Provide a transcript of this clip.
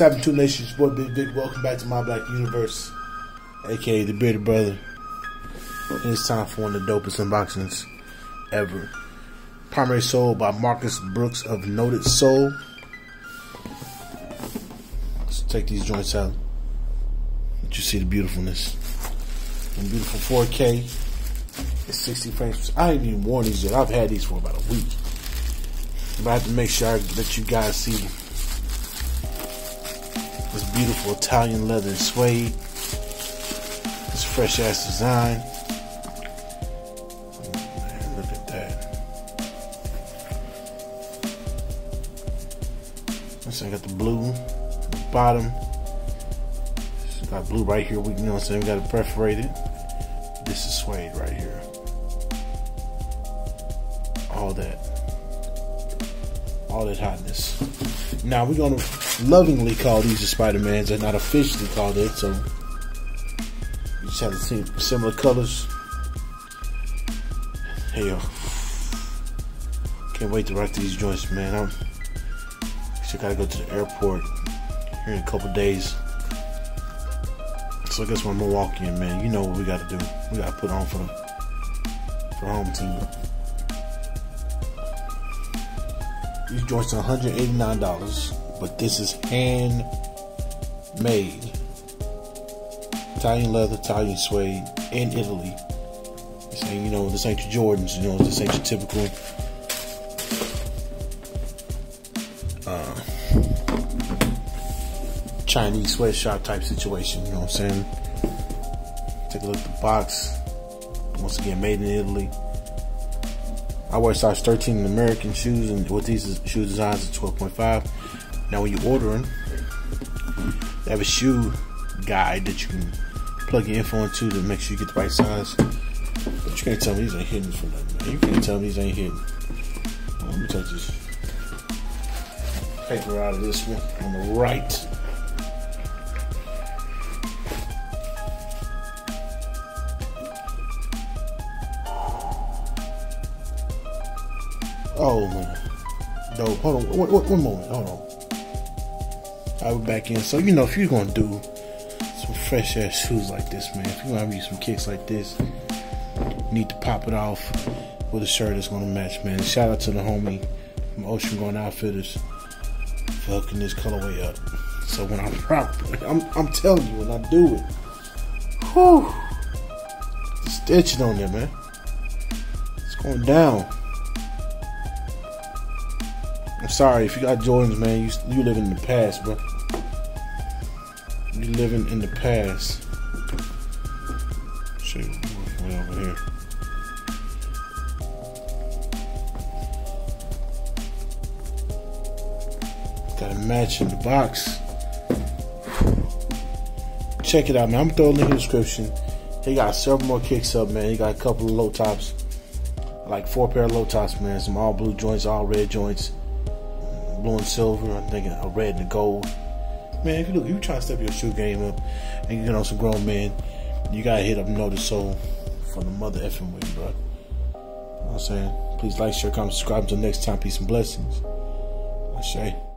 Seven Two Nations, boy, Big Big. Welcome back to My Black Universe, aka the Bearded Brother. And it's time for one of the dopest unboxings ever. Primary Sole by Marcus Brooks of Noted Sole. Let's take these joints out. Let you see the beautifulness. And beautiful 4K. It's 60 frames. I ain't even worn these yet. I've had these for about a week. But I have to make sure I let you guys see this beautiful Italian leather suede. This fresh ass design. Look at that. So I got the blue bottom. It's got blue right here. We you know what I'm saying. We got it perforated. This is suede right here. All that. All that hotness. Now we're gonna lovingly call these the Spider-Mans. They're not officially called it, so you just have to see similar colors. Hey yo. Can't wait to rock these joints, man. I'm still gotta go to the airport here in a couple days. So I guess we're Milwaukee, in, man. You know what we gotta do. We gotta put on for the for the home team. These joints are $189 but this is handmade. Italian leather, Italian suede in Italy. Saying, you know, this ain't your Jordans, you know, this ain't your typical uh, Chinese sweatshop type situation, you know what I'm saying? Take a look at the box. Once again, made in Italy. I wear size 13 in American shoes, and with these shoe designs, it's 12.5. Now, when you're ordering, they have a shoe guide that you can plug your info into to make sure you get the right size. But you can't tell me these ain't hidden for nothing, man. You can't tell me these ain't hidden. Let me take this paper out of this one on the right. Oh man. No, hold on. One, one moment. Hold on. I will be back in. So you know, if you're gonna do some fresh ass shoes like this, man, if you're gonna have you some kicks like this, you need to pop it off with a shirt that's gonna match, man. Shout out to the homie from Ocean Going Outfitters for hooking this colorway up. So when I'm proper, I'm, I'm telling you, when I do it, whew, stitching on there, man. It's going down. I'm sorry if you got Jordans, man. You you live in the past, bro you living in the past. Shit, way over here. Got a match in the box. Check it out, man. I'm throwing in the description. He got several more kicks up, man. He got a couple of low tops. Like four pair of low tops, man. Some all blue joints, all red joints. Blue and silver. I'm thinking a red and a gold man, if you look, you try to step your shoe game up and you get on some grown man, you gotta hit up Noted Sole for the mother effing way, bro. You know what I'm saying? Please like, share, comment, subscribe. Until next time, peace and blessings. I say.